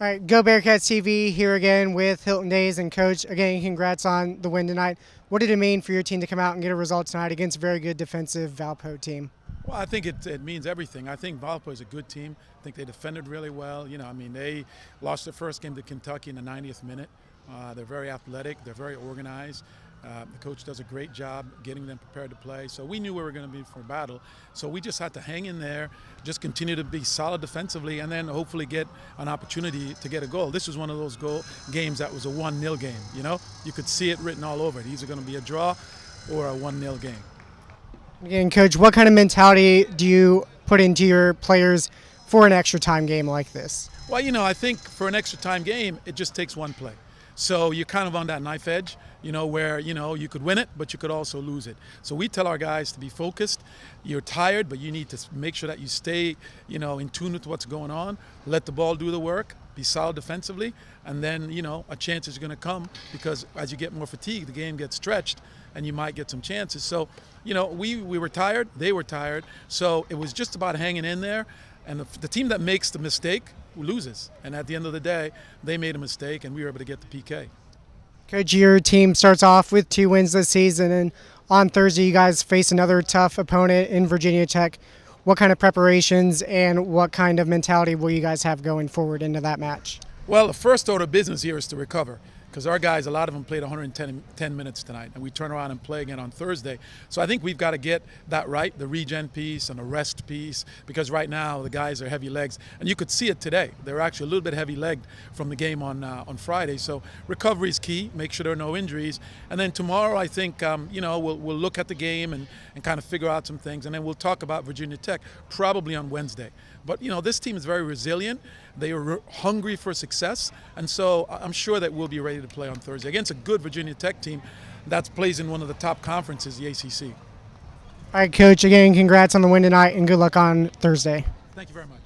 All right, Go Bearcats TV here again with Hylton Dayes and Coach. Again, congrats on the win tonight. What did it mean for your team to come out and get a result tonight against a very good defensive Valpo team? Well, I think it, it means everything. I think Valpo is a good team. I think they defended really well. You know, I mean, they lost their first game to Kentucky in the 90th minute. Uh, they're very athletic. They're very organized. Uh, the coach does a great job getting them prepared to play. So we knew we were going to be for battle. So we just had to hang in there, just continue to be solid defensively, and then hopefully get an opportunity to get a goal. This was one of those goal games that was a 1-0 game. You know, you could see it written all over it. Either going to be a draw or a 1-0 game. Again, Coach, what kind of mentality do you put into your players for an extra time game like this? Well, you know, I think for an extra time game, it just takes one play. So you're kind of on that knife edge, you know, where, you know, you could win it, but you could also lose it. So we tell our guys to be focused. You're tired, but you need to make sure that you stay, you know, in tune with what's going on. Let the ball do the work, be solid defensively, and then, you know, a chance is going to come because as you get more fatigued, the game gets stretched and you might get some chances. So, you know, we, we were tired, they were tired. So it was just about hanging in there. And the, the team that makes the mistake loses. And at the end of the day, they made a mistake, and we were able to get the PK. Coach, your team starts off with two wins this season, and on Thursday, you guys face another tough opponent in Virginia Tech. What kind of preparations and what kind of mentality will you guys have going forward into that match? Well, the first order of business here is to recover because our guys, a lot of them played 110 10 minutes tonight, and we turn around and play again on Thursday. So I think we've got to get that right, the regen piece and the rest piece, because right now the guys are heavy legs, and you could see it today. They're actually a little bit heavy legged from the game on uh, on Friday. So recovery is key. Make sure there are no injuries, and then tomorrow I think um, you know we'll, we'll look at the game and, and kind of figure out some things, and then we'll talk about Virginia Tech probably on Wednesday. But you know this team is very resilient. They are hungry for success, and so I'm sure that we'll be ready to play on Thursday against a good Virginia Tech team that plays in one of the top conferences, the ACC. All right, Coach. Again, congrats on the win tonight, and good luck on Thursday. Thank you very much.